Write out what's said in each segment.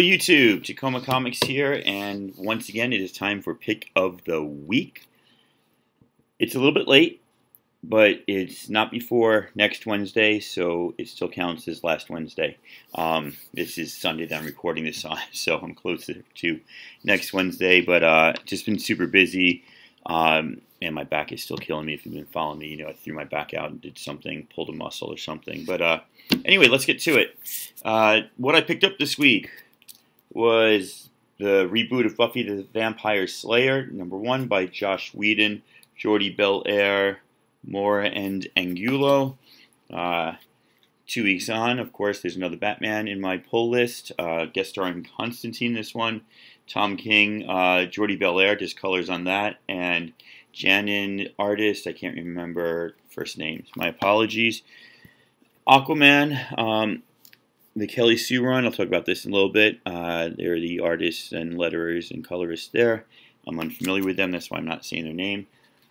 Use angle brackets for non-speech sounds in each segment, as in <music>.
Hello YouTube, Tacoma Comics here, and once again it is time for Pick of the Week. It's a little bit late, but it's not before next Wednesday, so it still counts as last Wednesday. Um, this is Sunday that I'm recording this on, <laughs> so I'm closer to next Wednesday, but uh, just been super busy, um, and my back is still killing me. If you've been following me, you know I threw my back out and did something, pulled a muscle or something, but uh, anyway, let's get to it. Uh, what I picked up this week was the reboot of Buffy the Vampire Slayer, number one by Joss Whedon, Jordie Bellaire, Mora and Angulo. Uh, two weeks on, of course, there's another Batman in my pull list. Uh, guest starring Constantine, this one. Tom King, uh, Jordie Bellaire, just colors on that. And Janin, artist, I can't remember first names. My apologies. Aquaman, um, the Kelly Sue run, I'll talk about this in a little bit. Uh, they're the artists and letterers and colorists there. I'm unfamiliar with them, that's why I'm not saying their name.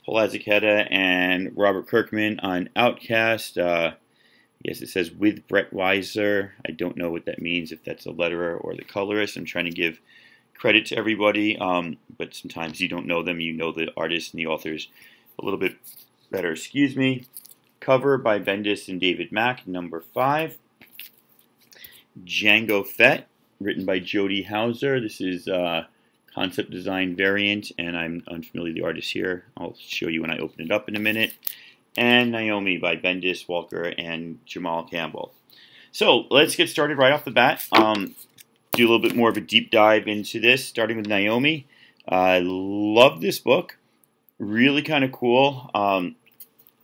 Paul Azaceta and Robert Kirkman on Outcast. Uh, yes, it says with Breitweiser. I don't know what that means, if that's a letterer or the colorist. I'm trying to give credit to everybody, um, but sometimes you don't know them. You know the artists and the authors a little bit better. Excuse me. Cover by Bendis and David Mack, number five. Jango Fett, written by Jody Houser. This is uh, concept design variant, and I'm unfamiliar with the artist here. I'll show you when I open it up in a minute. And Naomi by Bendis Walker and Jamal Campbell. So let's get started right off the bat. Um, do a little bit more of a deep dive into this, starting with Naomi. I love this book. Really kind of cool. Um,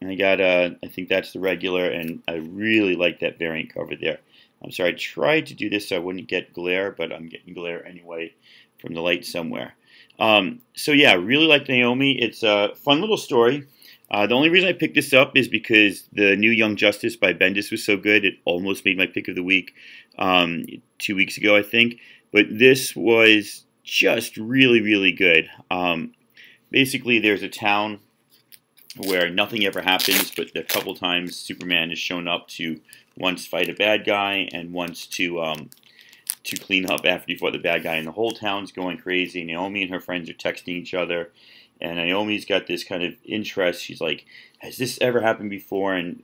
I got, uh, I think that's the regular, and I really like that variant cover there. I'm sorry, I tried to do this so I wouldn't get glare, but I'm getting glare anyway from the light somewhere. Um, so yeah, really like Naomi. It's a fun little story. Uh, the only reason I picked this up is because the new Young Justice by Bendis was so good. It almost made my pick of the week um, two weeks ago, I think. But this was just really, really good. Um, basically, there's a town where nothing ever happens, but a couple times Superman has shown up to once fight a bad guy and once to um, to clean up after you fought the bad guy. And the whole town's going crazy. Naomi and her friends are texting each other, and Naomi's got this kind of interest. She's like, "Has this ever happened before?" And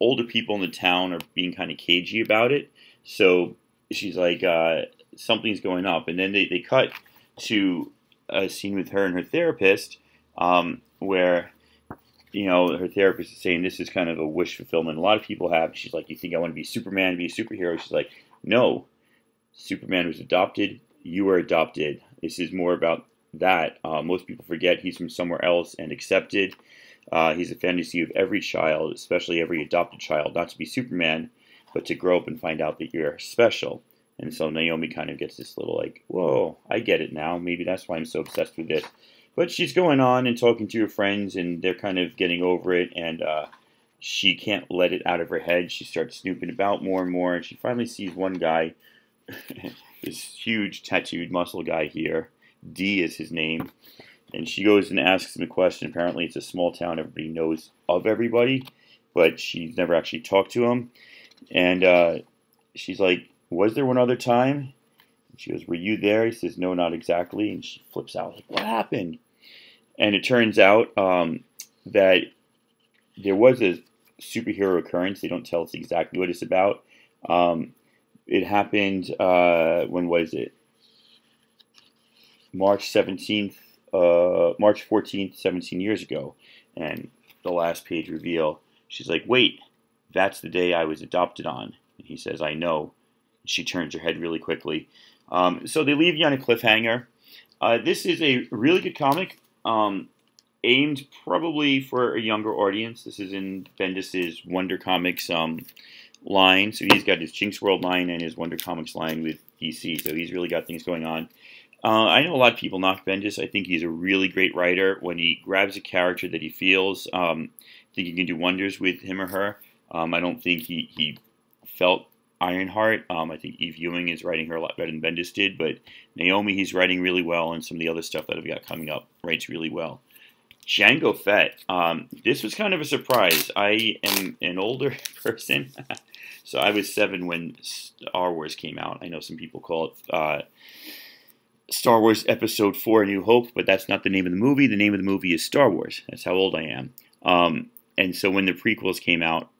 older people in the town are being kind of cagey about it. So she's like, uh, "Something's going up." And then they, they cut to a scene with her and her therapist, um, where you know, her therapist is saying this is kind of a wish fulfillment. A lot of people have. She's like, you think I want to be Superman, be a superhero? She's like, no. Superman was adopted. You were adopted. This is more about that. Uh, most people forget he's from somewhere else and accepted. Uh, he's a fantasy of every child, especially every adopted child, not to be Superman, but to grow up and find out that you're special. And so Naomi kind of gets this little like, whoa, I get it now. Maybe that's why I'm so obsessed with this. But she's going on and talking to her friends, and they're kind of getting over it, and uh, she can't let it out of her head. She starts snooping about more and more, and she finally sees one guy, <laughs> this huge tattooed muscle guy here. D is his name. And she goes and asks him a question. Apparently, it's a small town. Everybody knows of everybody, but she's never actually talked to him. And uh, she's like, Was there one other time? She goes, Were you there? He says, No, not exactly. And she flips out, like, What happened? And it turns out um, that there was a superhero occurrence. They don't tell us exactly what it's about. Um, it happened, uh, when was it? March 17th, uh, March 14th, 17 years ago. And the last page reveal, she's like, wait, that's the day I was adopted on. And he says, I know. She turns her head really quickly. Um, so they leave you on a cliffhanger. Uh, this is a really good comic um, aimed probably for a younger audience. This is in Bendis's Wonder Comics um, line. So he's got his Jinx World line and his Wonder Comics line with DC. So he's really got things going on. Uh, I know a lot of people knock Bendis. I think he's a really great writer. When he grabs a character that he feels, um, I think he can do wonders with him or her. Um, I don't think he, he felt Ironheart. Um, I think Eve Ewing is writing her a lot better than Bendis did, but Naomi he's writing really well, and some of the other stuff that I've got coming up writes really well. Jango Fett. Um, this was kind of a surprise. I am an older <laughs> person. So I was seven when Star Wars came out. I know some people call it uh, Star Wars Episode 4 A New Hope, but that's not the name of the movie. The name of the movie is Star Wars. That's how old I am. Um, and so when the prequels came out,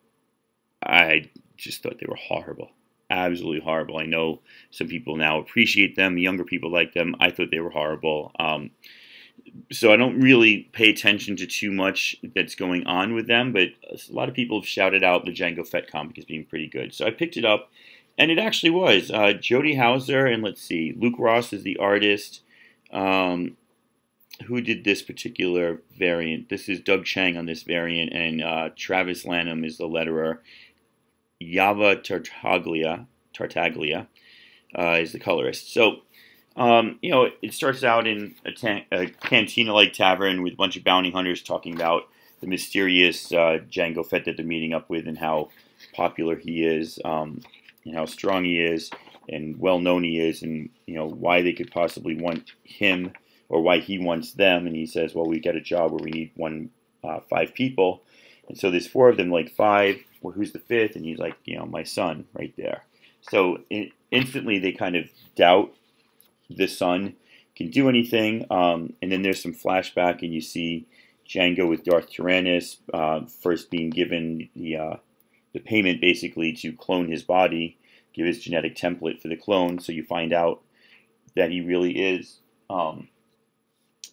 I just thought they were horrible. Absolutely horrible. I know some people now appreciate them, younger people like them. I thought they were horrible. Um, so I don't really pay attention to too much that's going on with them, but a lot of people have shouted out the Jango Fett comic as being pretty good. So I picked it up and it actually was. Uh, Jody Houser and let's see, Luke Ross is the artist. Um, who did this particular variant? This is Doug Chiang on this variant, and uh, Travis Lanham is the letterer. Java Tartaglia, Tartaglia uh, is the colorist. So, um, you know, it starts out in a, a cantina-like tavern with a bunch of bounty hunters talking about the mysterious uh, Jango Fett that they're meeting up with and how popular he is. Um, and how strong he is and well known he is and you know why they could possibly want him or why he wants them and he says well we got a job where we need one uh, five people and so there's four of them like five well who's the fifth and he's like you know my son right there so in, instantly they kind of doubt the son can do anything um, and then there's some flashback and you see Jango with Darth Tyrannus uh, first being given the uh, the payment basically to clone his body, give his genetic template for the clone, so you find out that he really is um,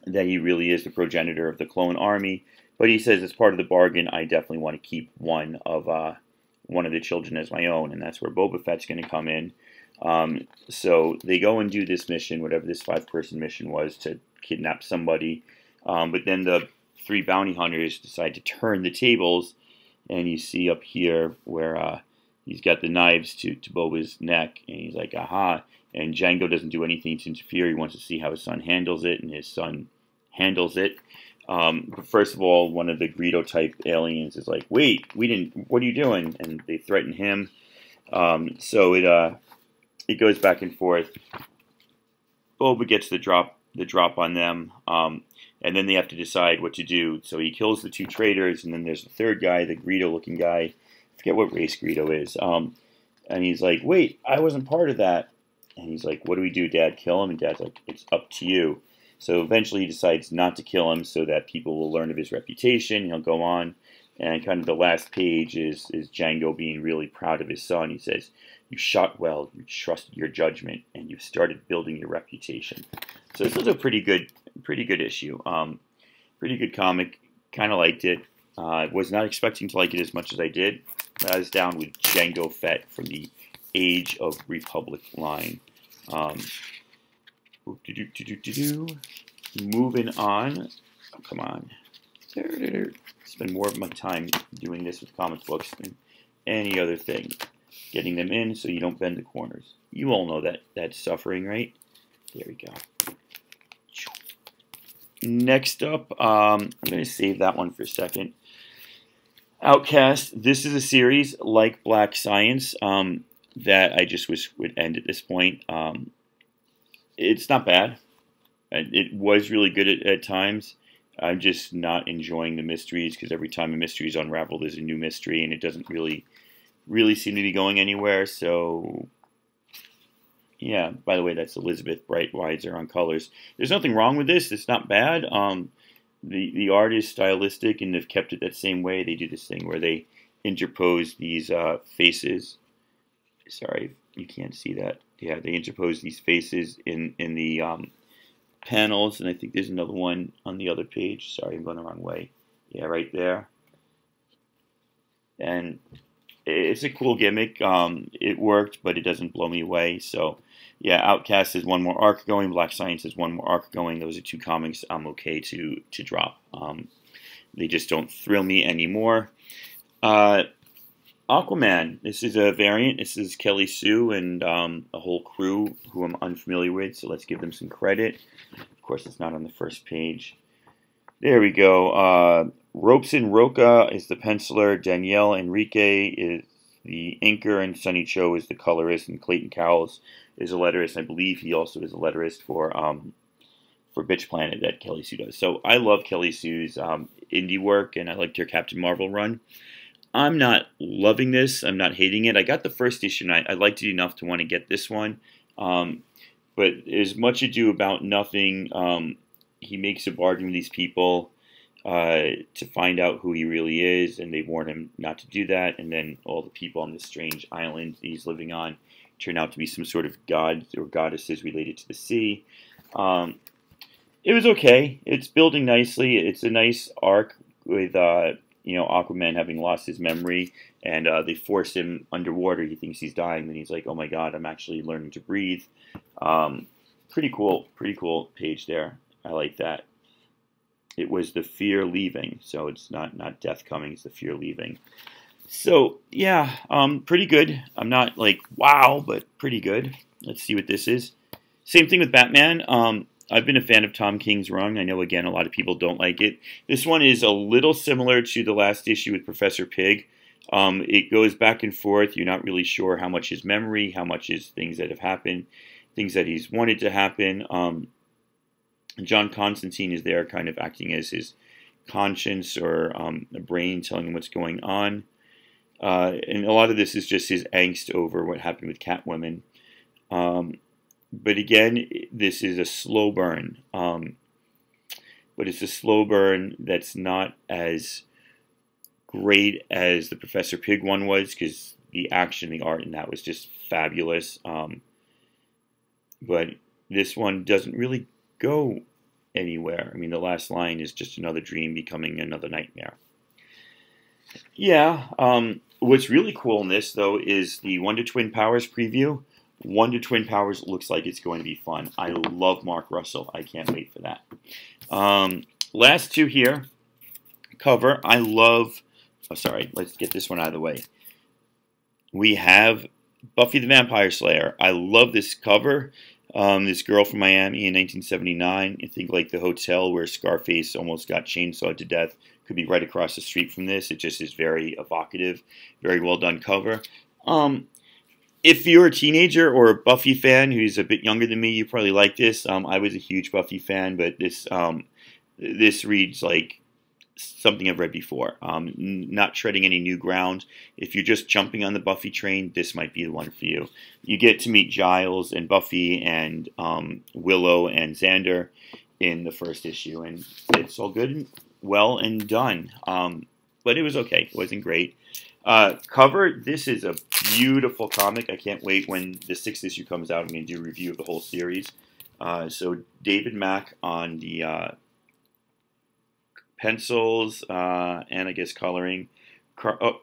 that he really is the progenitor of the clone army. But he says as part of the bargain, I definitely want to keep one of uh, one of the children as my own, and that's where Boba Fett's going to come in. Um, so they go and do this mission, whatever this five-person mission was, to kidnap somebody. Um, but then the three bounty hunters decide to turn the tables and you see up here where uh, he's got the knives to, to Boba's neck, and he's like, aha. And Jango doesn't do anything to interfere. He wants to see how his son handles it, and his son handles it. Um, but first of all, one of the Greedo type aliens is like, wait, we didn't, what are you doing? And they threaten him. Um, so it, uh, it goes back and forth. Boba gets the drop, the drop on them. Um, and then they have to decide what to do. So he kills the two traitors, and then there's the third guy, the Greedo-looking guy. I forget what race Greedo is. Um, and he's like, "Wait, I wasn't part of that." And he's like, "What do we do, Dad? Kill him?" And Dad's like, "It's up to you." So eventually he decides not to kill him, so that people will learn of his reputation. He'll go on, and kind of the last page is is Jango being really proud of his son. He says, "You shot well. You trusted your judgment, and you've started building your reputation." So this was a pretty good pretty good issue. Um, pretty good comic. Kind of liked it. I uh, was not expecting to like it as much as I did. I was down with Jango Fett from the Age of Republic line. Um, Moving on. Oh, come on. Spend more of my time doing this with comic books than any other thing. Getting them in so you don't bend the corners. You all know that that's suffering, right? There we go. Next up, um, I'm going to save that one for a second. Outcast. This is a series like Black Science um, that I just wish would end at this point. Um, it's not bad. It was really good at, at times. I'm just not enjoying the mysteries because every time a mystery is unraveled, there's a new mystery, and it doesn't really, really seem to be going anywhere. So yeah, by the way, that's Elizabeth Breitweiser on colors. There's nothing wrong with this. It's not bad. Um, the the art is stylistic, and they've kept it that same way. They do this thing where they interpose these uh, faces. Sorry, you can't see that. Yeah, they interpose these faces in in the um, panels, and I think there's another one on the other page. Sorry, I'm going the wrong way. Yeah, right there. And it's a cool gimmick. Um, it worked, but it doesn't blow me away. So yeah, Outcast has one more arc going. Black Science has one more arc going. Those are two comics I'm okay to to drop. Um, they just don't thrill me anymore. Uh, Aquaman. This is a variant. This is Kelly Sue and um, a whole crew who I'm unfamiliar with. So let's give them some credit. Of course, it's not on the first page. There we go. Uh, Robson Rocha is the penciler. Daniel Henriques is the inker, and Sunny Gho is the colorist, and Clayton Cowles is a letterist. I believe he also is a letterist for um, for Bitch Planet that Kelly Sue does. So I love Kelly Sue's um, indie work, and I liked her Captain Marvel run. I'm not loving this. I'm not hating it. I got the first issue, and I, I liked it enough to want to get this one. Um, but there's much ado about nothing. Um, he makes a bargain with these people uh, to find out who he really is, and they warn him not to do that. And then all the people on this strange island he's living on turn out to be some sort of gods or goddesses related to the sea. Um, it was okay. It's building nicely. It's a nice arc with uh, you know Aquaman having lost his memory, and uh, they force him underwater. He thinks he's dying, then he's like, "Oh my God, I'm actually learning to breathe." Um, pretty cool, pretty cool page there. I like that. It was the fear leaving, so it's not not death coming. It's the fear leaving. So yeah, um, pretty good. I'm not like wow, but pretty good. Let's see what this is. Same thing with Batman. Um, I've been a fan of Tom King's Run. I know, again, a lot of people don't like it. This one is a little similar to the last issue with Professor Pig. Um, it goes back and forth. You're not really sure how much is memory, how much is things that have happened, things that he's wanted to happen. Um, John Constantine is there kind of acting as his conscience or um, a brain telling him what's going on. Uh, and a lot of this is just his angst over what happened with Catwoman. Um, but again, this is a slow burn. Um, but it's a slow burn that's not as great as the Professor Pig one was because the action, the art in that was just fabulous. Um, but this one doesn't really go anywhere. I mean, the last line is just another dream becoming another nightmare. Yeah, um, what's really cool in this, though, is the Wonder Twin Powers preview. Wonder Twin Powers looks like it's going to be fun. I love Mark Russell. I can't wait for that. Um, last two here. Cover. I love. Oh, sorry. Let's get this one out of the way. We have Buffy the Vampire Slayer. I love this cover. Um, this girl from Miami in 1979. I think like the hotel where Scarface almost got chainsawed to death could be right across the street from this. It just is very evocative, very well done cover. Um, if you're a teenager or a Buffy fan who's a bit younger than me, you probably like this. Um, I was a huge Buffy fan, but this um, this reads like something I've read before. Um, not treading any new ground. If you're just jumping on the Buffy train, this might be the one for you. You get to meet Giles and Buffy and um, Willow and Xander in the first issue, and it's all good and well and done. Um, but it was okay. It wasn't great. Uh, cover, this is a beautiful comic. I can't wait when the sixth issue comes out. I'm going to do a review of the whole series. Uh, so David Mack on the uh, pencils uh, and I guess coloring. Car oh,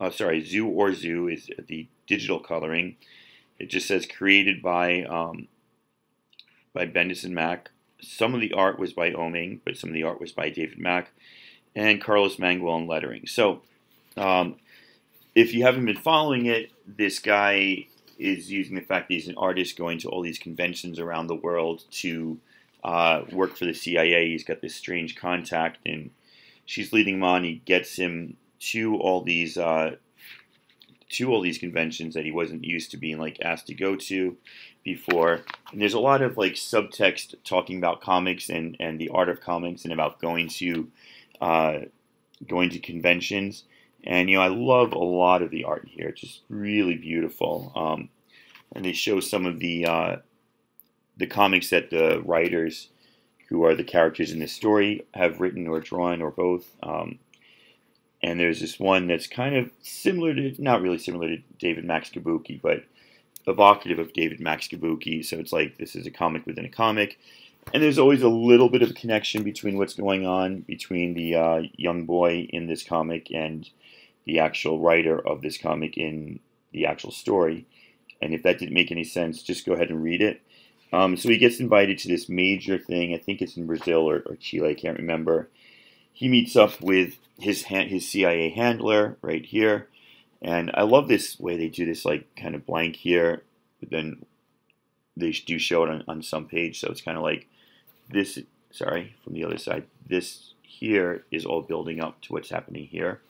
oh, sorry, Zoo or Zoo is the digital coloring. It just says created by um, by Bendis and Mack. Some of the art was by Oeming, but some of the art was by David Mack and Carlos Mangual in lettering. So um, if you haven't been following it, this guy is using the fact that he's an artist going to all these conventions around the world to uh, work for the CIA. He's got this strange contact, and she's leading him on. He gets him to all these uh, to all these conventions that he wasn't used to being like asked to go to before. And there's a lot of like subtext talking about comics and and the art of comics and about going to uh, going to conventions. And you know, I love a lot of the art here. It's just really beautiful. Um, and they show some of the uh, the comics that the writers, who are the characters in this story, have written or drawn or both. Um, and there's this one that's kind of similar to, not really similar to David Mack's Kabuki, but evocative of David Mack's Kabuki. So it's like this is a comic within a comic. And there's always a little bit of a connection between what's going on between the uh, young boy in this comic and the actual writer of this comic in the actual story. And if that didn't make any sense, just go ahead and read it. Um, so he gets invited to this major thing. I think it's in Brazil or, or Chile. I can't remember. He meets up with his his CIA handler right here, and I love this way they do this like kind of blank here, but then they do show it on, on some page. So it's kind of like this. Sorry, from the other side. This here is all building up to what's happening here.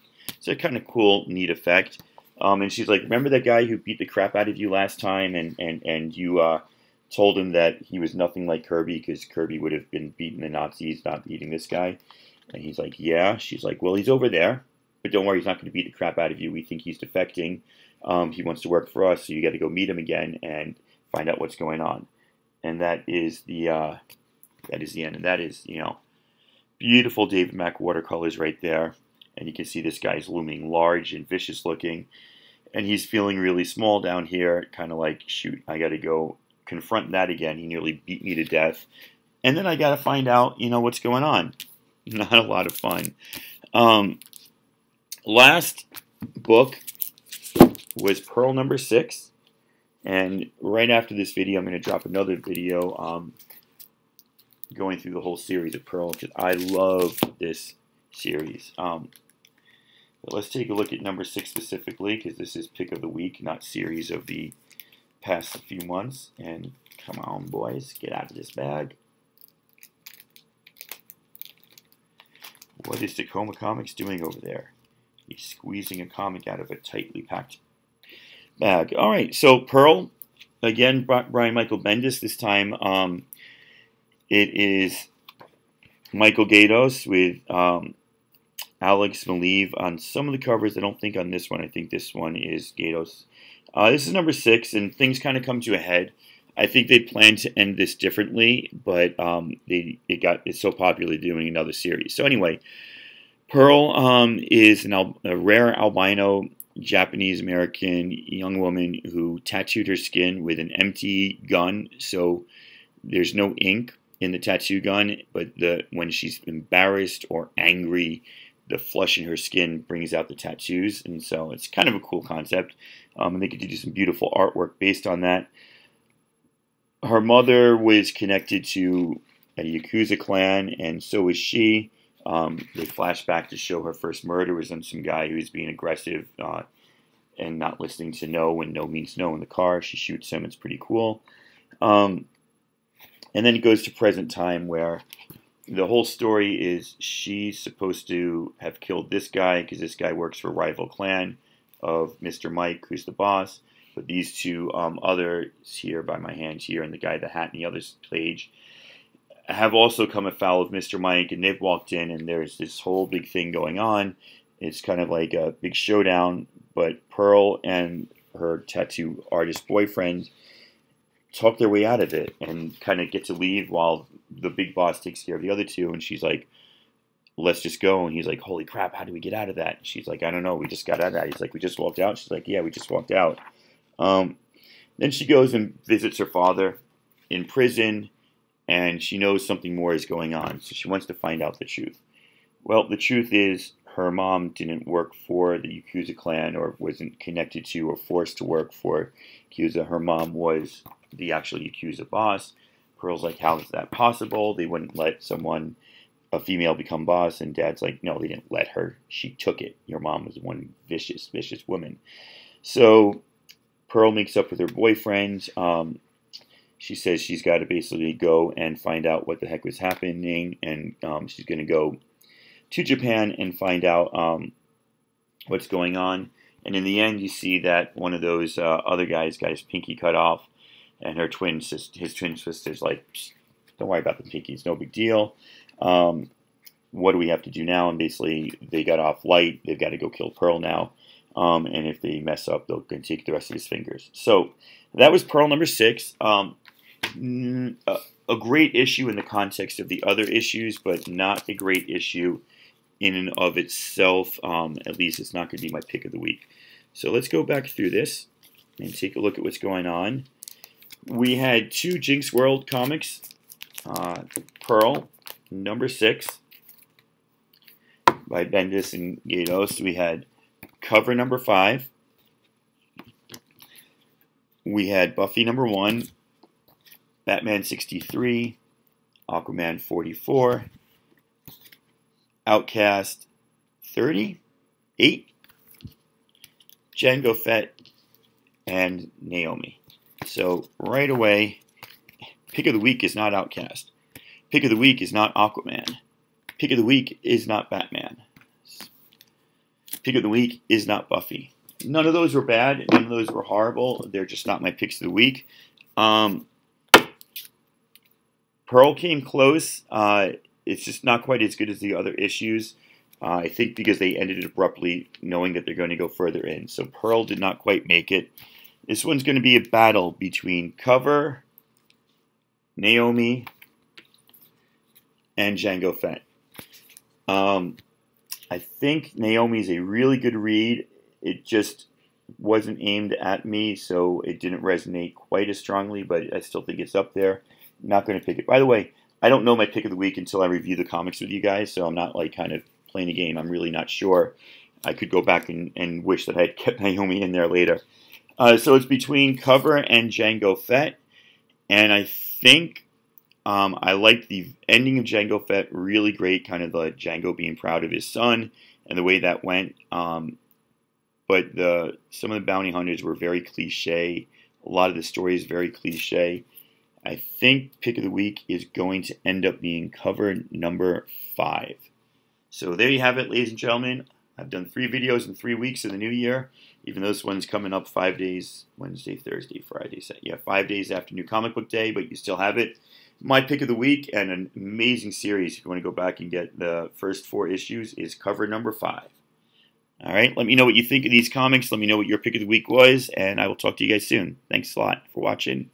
It's a kind of cool, neat effect. Um, and she's like, remember that guy who beat the crap out of you last time, and and and you uh, told him that he was nothing like Kirby because Kirby would have been beating the Nazis, not beating this guy. And he's like, yeah. She's like, well, he's over there. but don't worry, he's not going to beat the crap out of you. We think he's defecting. Um, he wants to work for us, so you got to go meet him again and find out what's going on. And that is the uh, that is the end. And that is you know beautiful David Mack watercolors right there. And you can see this guy's looming large and vicious looking. And he's feeling really small down here, kind of like, shoot, I got to go confront that again. He nearly beat me to death. And then I got to find out, you know, what's going on. <laughs> Not a lot of fun. Um, last book was Pearl number six. And right after this video, I'm going to drop another video um, going through the whole series of Pearl because I love this series. Um, but let's take a look at number six specifically because this is pick of the week, not series of the past few months. And come on, boys, get out of this bag. What is Tacoma Comics doing over there? He's squeezing a comic out of a tightly packed bag. All right, so Pearl, again, Brian Michael Bendis. This time um, it is Michael Gaydos with um, Alex Maleev on some of the covers. I don't think on this one. I think this one is Gaydos. Uh, this is number six, and things kind of come to a head. I think they plan to end this differently, but um, they it got it's so popular doing another series. So anyway, Pearl um, is an al- a rare albino Japanese American young woman who tattooed her skin with an empty gun, so there's no ink in the tattoo gun. But the when she's embarrassed or angry, the flush in her skin brings out the tattoos, and so it's kind of a cool concept. Um, and they could do some beautiful artwork based on that. Her mother was connected to a Yakuza clan, and so is she. Um, they flash back to show her first murder was on some guy who was being aggressive uh, and not listening to no when no means no in the car. She shoots him. It's pretty cool. Um, and then it goes to present time where the whole story is she's supposed to have killed this guy because this guy works for rival clan of Mr. Mike, who's the boss. But these two um, others here by my hands here and the guy the hat and the other page have also come afoul of Mr. Mike, and they've walked in, and there's this whole big thing going on. It's kind of like a big showdown, but Pearl and her tattoo artist boyfriend talk their way out of it and kind of get to leave while the big boss takes care of the other two. And she's like, let's just go. And he's like, holy crap, how do we get out of that? And she's like, I don't know. We just got out of that. He's like, we just walked out. She's like, yeah, we just walked out. Um, then she goes and visits her father in prison and she knows something more is going on, so she wants to find out the truth. Well, the truth is her mom didn't work for the Yakuza clan or wasn't connected to or forced to work for Yakuza. Her mom was the actual Yakuza boss. Pearl's like, how is that possible? They wouldn't let someone, a female, become boss. And dad's like, no, they didn't let her. She took it. Your mom was one vicious, vicious woman. So Pearl makes up with her boyfriend. Um, she says she's got to basically go and find out what the heck was happening, and um, she's going to go to Japan and find out um, what's going on. And in the end, you see that one of those uh, other guys got his pinky cut off, and her twin sister, his twin sister's like, "Don't worry about the pinky; it's no big deal." Um, what do we have to do now? And basically, they got off light. They've got to go kill Pearl now. Um, and if they mess up, they'll take the rest of his fingers. So that was Pearl number six. Um, a, a great issue in the context of the other issues, but not a great issue in and of itself. Um, at least it's not going to be my pick of the week. So let's go back through this and take a look at what's going on. We had two Jinx World comics. Uh, Pearl, number six, by Bendis and Gaydos. We had cover number five. We had Buffy number one, Batman 63, Aquaman 44, Outcast 38, Jango Fett, and Naomi. So right away, pick of the week is not Outcast. Pick of the week is not Aquaman. Pick of the week is not Batman. Pick of the week is not Buffy. None of those were bad. None of those were horrible. They're just not my picks of the week. Um, Pearl came close. Uh, it's just not quite as good as the other issues. Uh, I think because they ended it abruptly, knowing that they're going to go further in. So Pearl did not quite make it. This one's going to be a battle between Cover, Naomi, and Jango Fett. Um, I think Naomi is a really good read. It just wasn't aimed at me, so it didn't resonate quite as strongly, but I still think it's up there. Not going to pick it. By the way, I don't know my pick of the week until I review the comics with you guys, so I'm not like kind of playing a game. I'm really not sure. I could go back and, and wish that I had <laughs> kept Naomi in there later. Uh, so it's between Cover and Jango Fett, and I think um, I like the ending of Jango Fett really great, kind of the Jango being proud of his son and the way that went. Um, but the some of the bounty hunters were very cliche. A lot of the story is very cliche. I think pick of the week is going to end up being cover number five. So there you have it, ladies and gentlemen. I've done three videos in three weeks in the new year, even though this one's coming up five days Wednesday, Thursday, Friday. Yeah, five days after New Comic Book Day, but you still have it. My pick of the week and an amazing series, if you want to go back and get the first four issues, is cover number five. All right, let me know what you think of these comics. Let me know what your pick of the week was, and I will talk to you guys soon. Thanks a lot for watching.